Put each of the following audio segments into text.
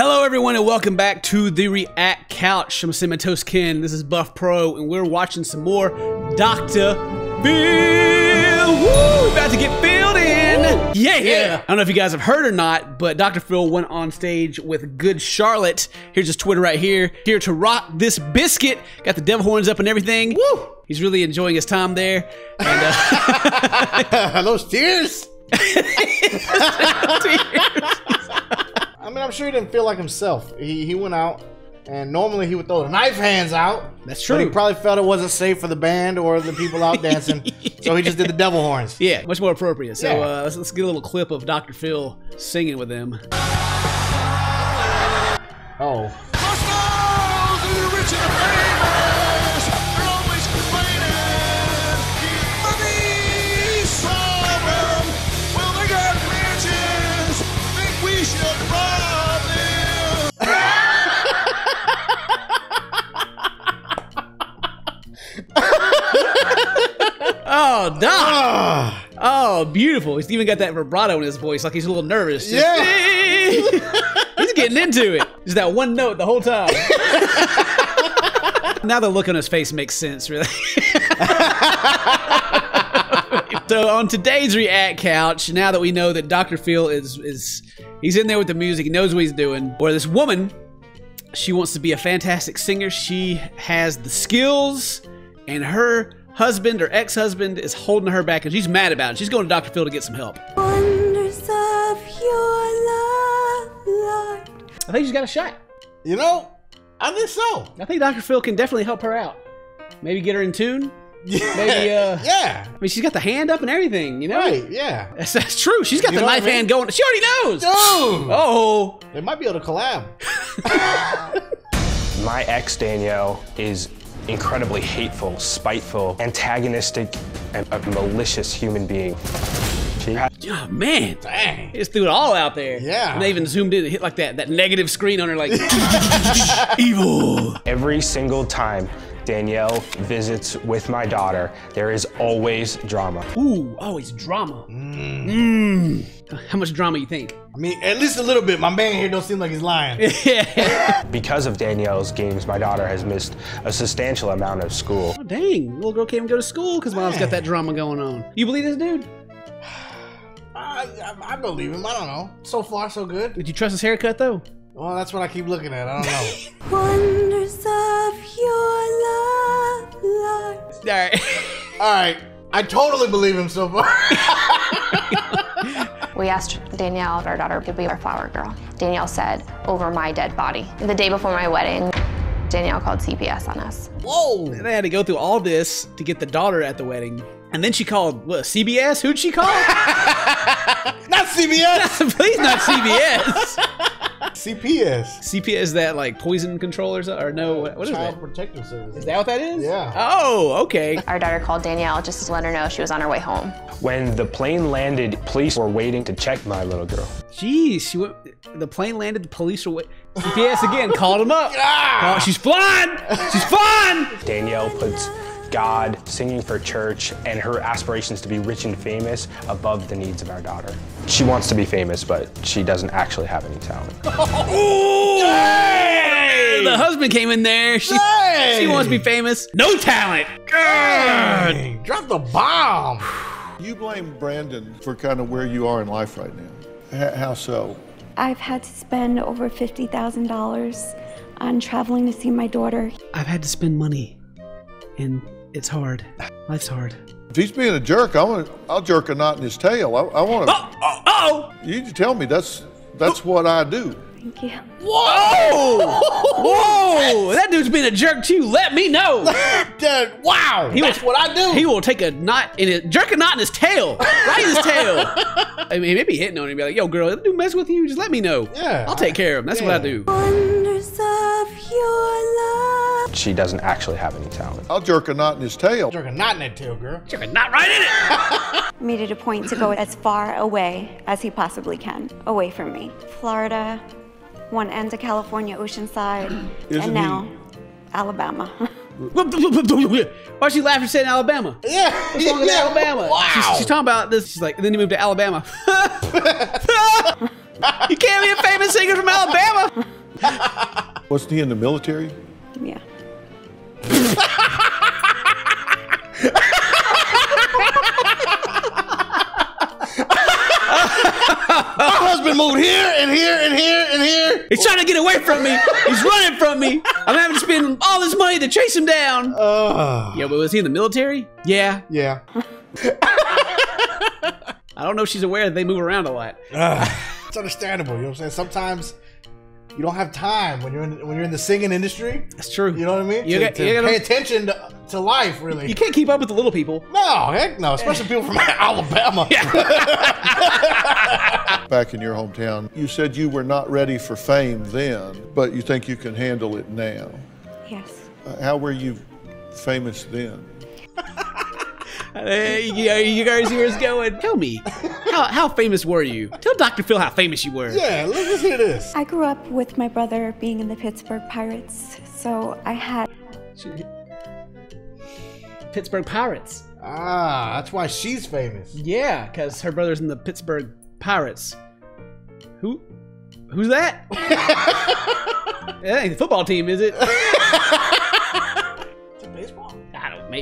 Hello, everyone, and welcome back to the React Couch. I'm Toast Ken. This is Buff Pro, and we're watching some more Dr. Phil. Woo! About to get filled in. Yeah. Yeah. I don't know if you guys have heard or not, but Dr. Phil went on stage with Good Charlotte. Here's his Twitter right here. Here to rock this biscuit. Got the devil horns up and everything. Woo! He's really enjoying his time there. And uh, Are those tears? I mean, I'm sure he didn't feel like himself. He, he went out, and normally he would throw the knife hands out. That's But he probably felt it wasn't safe for the band or the people out dancing, so he just did the devil horns. Yeah, much more appropriate. So Yeah. uh, let's, let's get a little clip of Dr. Phil singing with them. Oh. Oh, Doc! Ah. Oh, beautiful. He's even got that vibrato in his voice, like he's a little nervous. Just- Yeah. he's getting into it. Just that one note the whole time. now the look on his face makes sense, really. so on today's React Couch, now that we know that Dr. Phil is is he's in there with the music, he knows what he's doing. Or this woman, she wants to be a fantastic singer. She has the skills, and her husband or ex-husband is holding her back, and she's mad about it. She's going to Dr. Phil to get some help. Wonders of your love, Lord. I think she's got a shot. You know, I think so. I think Dr. Phil can definitely help her out. Maybe get her in tune. Maybe, uh, yeah. I mean, she's got the hand up and everything, you know? Right, yeah. That's, that's true. She's got You the knife I mean? hand going. She already knows. Dude! Oh, They might be able to collab. My ex Danielle is incredibly hateful, spiteful, antagonistic, and a malicious human being. She oh man. Dang. He just threw it all out there. Yeah. And they even zoomed in and hit like that, that negative screen on her, like, evil. every single time Danielle visits with my daughter, there is always drama. Ooh, always drama. Mmm. How much drama you think? I mean, at least a little bit. My man here don't seem like he's lying. yeah. Because of Danielle's games, my daughter has missed a substantial amount of school. Oh, dang. Little girl can't even go to school because mom's got that drama going on. You believe this dude? I, I, I believe him. I don't know. So far, so good. Did you trust his haircut, though? Well, that's what I keep looking at. I don't know. Wonders of your love, Lord. All right. All right. I totally believe him so far. We asked Danielle, our daughter, to be our flower girl. Danielle said, over my dead body. The day before my wedding, Danielle called CPS on us. Whoa. They had to go through all this to get the daughter at the wedding. And then she called, what, CBS? Who'd she call? Not CBS. Please not CBS. CPS. CPS that like poison controllers or no? What is Child that? Protective Service. Is that what that is? Yeah. Oh, okay. Our daughter called Danielle just to let her know she was on her way home. When the plane landed, police were waiting to check my little girl. Jeez, she went. The plane landed. The police were. waiting. CPS again called him up. Oh, she's flying. She's flying. Danielle puts God, singing for church, and her aspirations to be rich and famous above the needs of our daughter. She wants to be famous, but she doesn't actually have any talent. Ooh, the husband came in there. She, Dang. she wants to be famous. No talent. God. Drop the bomb. You blame Brandon for kind of where you are in life right now. H- how so? I've had to spend over $50,000 on traveling to see my daughter. I've had to spend money, and it's hard. Life's hard. If he's being a jerk, I want I'll jerk a knot in his tail. I, I want to. Oh, oh, oh. You need to tell me that's that's what I do. Thank you. Whoa! Whoa! That dude's being a jerk too. Let me know. Dad, wow. He That's will- what I do. He will take a knot in his jerk a knot in his tail, right in his tail. I mean, maybe hitting on him, and be like, "Yo, girl, that dude mess with you? Just let me know. Yeah, I'll take care of him. That's what I do." Wonders of your love. She doesn't actually have any talent. I'll jerk a knot in his tail. Jerk a knot in that tail, girl. Jerk a knot right in it. Made it a point to go as far away as he possibly can, away from me. Florida, one end of California, Oceanside, Isn't and now Alabama. Why she laughing saying Alabama? Yeah. What's wrong with yeah. Alabama? Wow. She's, she's talking about this. She's like, and then he moved to Alabama. you can't be a famous singer from Alabama. Wasn't he in the military? Husband moved here and here and here and here. He's trying to get away from me. He's running from me. I'm having to spend all this money to chase him down. Uh, yeah, but was he in the military? Yeah. yeah. I don't know if she's aware that they move around a lot. It's understandable. You know what I'm saying? Sometimes you don't have time when you're in when you're in the singing industry. That's true. You know what I mean? You to, got- to you gotta- pay attention to, to life, really. You can't keep up with the little people. no, heck no. Especially people from Alabama. Back in your hometown, you said you were not ready for fame then, but you think you can handle it now. Yes. Uh, How were you famous then? Hey, you, you guys hear us going? Tell me, how, how famous were you? Tell Dr. Phil how famous you were. Yeah, let's, let's hear this. I grew up with my brother being in the Pittsburgh Pirates, so I had Pittsburgh Pirates. Ah, that's why she's famous. Yeah, because her brother's in the Pittsburgh Pirates. Who? Who's that? that ain't the football team, is it?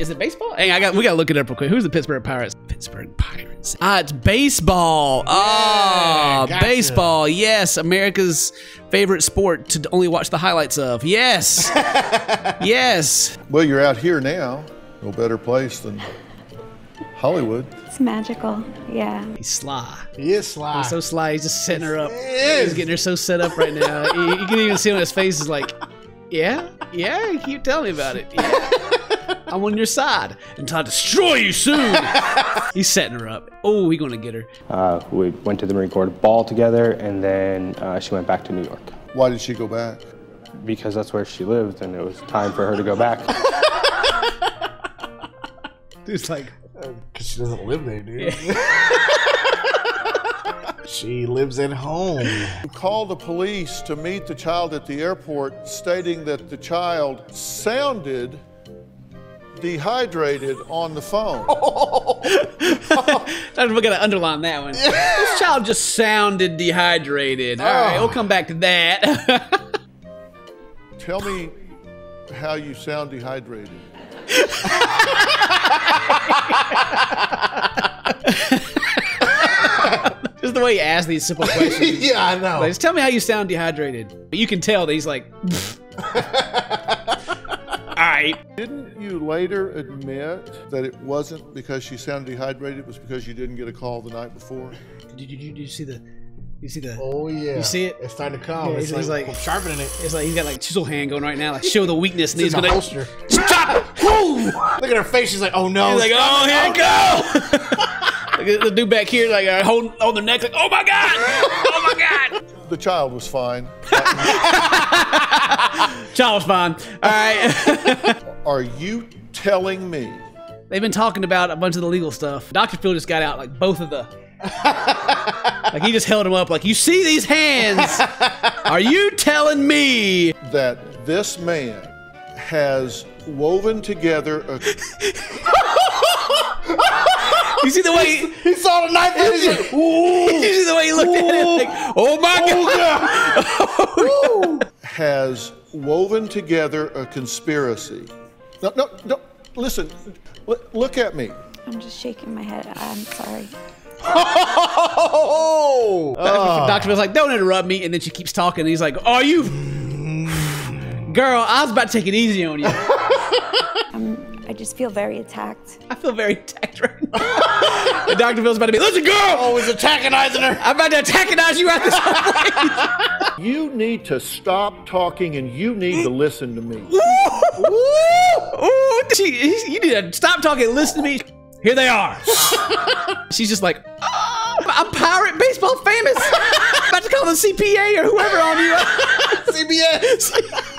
is it baseball? Hey, I got. We gotta look it up real quick. Who's the Pittsburgh Pirates? Pittsburgh Pirates. Ah, it's baseball. Ah, gotcha. baseball. Yes, America's favorite sport to only watch the highlights of. Yes, yes. Well, you're out here now. No better place than Hollywood. it's magical. Yeah. He's sly. He is sly. He's so sly. He's just setting her up. He is. He's getting her so set up right now. you, you can even see on his face is like, yeah, yeah. You keep telling me about it. Yeah. I'm on your side and I'll destroy you soon. He's setting her up. Oh, he gonna get her. Uh, we went to the Marine Corps ball together, and then uh, she went back to New York Why did she go back? because that's where she lived, and it was time for her to go back. Dude's like, Because she doesn't live there, dude. she lives at home. You called the police to meet the child at the airport, stating that the child sounded dehydrated on the phone. we gotta underline that one. this child just sounded dehydrated. All right, oh. we'll come back to that. Tell me how you sound dehydrated. just the way he asked these simple questions. yeah, I know. Like, just tell me how you sound dehydrated. But you can tell that he's like, right. Didn't you later admit that it wasn't because she sounded dehydrated, it was because you didn't get a call the night before? Did you, did you, did you see the, you see the, oh, yeah. You see it? It's starting to come. Yeah, it's he's- he's like, like- I'm sharpening it. it's like he's got like chisel hand going right now, like show the weakness, and It's he's in the gonna holster. stop. Look at her face. She's like, oh no. He's like, oh, here it go. Look at the dude back here, like uh, holding on the neck, like, oh my god, oh my god. The child was fine. Child's fine. All right. Are you telling me They've been talking about a bunch of the legal stuff. Dr. Phil just got out like both of the. like he just held him up, like, you see these hands? Are you telling me? that this man has woven together a You see the way he, He saw the knife and he's like, ooh. you see the way he looked at it? Like, oh my god! has woven together a conspiracy. No, no, no. Listen, l- look at me. I'm just shaking my head. I'm sorry. Oh. Dr. Ah. Phil's like, don't interrupt me. And then she keeps talking. And he's like, are you. Girl, I was about to take it easy on you. I just feel very attacked. I feel very attacked right now. and Dr. Phil's about to be, listen, girl! Oh, he's antagonizing her. I'm about to antagonize you out this whole place. You need to stop talking and you need to listen to me. Ooh, ooh, she, you need to stop talking listen to me. Here they are. She's just like, oh, I'm pirate baseball famous. about to call the CPA or whoever on you. CBS.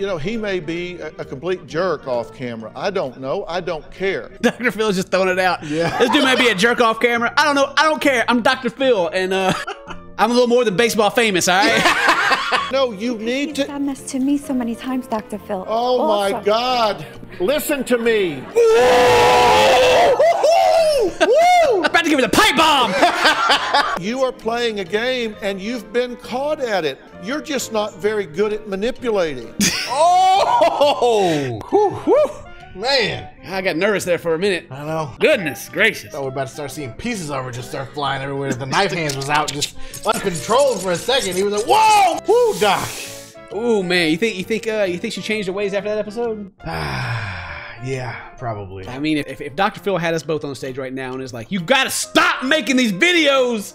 You know, he may be a, a complete jerk off camera. I don't know. I don't care. Dr. Phil is just throwing it out. Yeah. This dude may be a jerk off camera. I don't know. I don't care. I'm Dr. Phil, and uh, I'm a little more than baseball famous. All right. No, you need You've to. done this to me so many times, Dr. Phil. Oh my God. Listen to me. To give her the pipe bomb. You are playing a game and you've been caught at it. You're just not very good at manipulating. Oh, Whew, whew. man. I got nervous there for a minute. I know. Goodness gracious. thought we are about to start seeing pieces of her just start flying everywhere. The knife hands was out, just uncontrolled for a second. He was like, "Whoa, whoo, doc." Ooh man, you think you think uh you think she changed her ways after that episode? yeah, probably. I mean, if, if Dr. Phil had us both on stage right now and is like, you gotta stop making these videos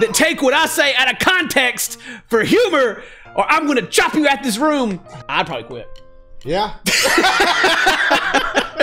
that take what I say out of context for humor, or I'm gonna chop you out this room, I'd probably quit. Yeah.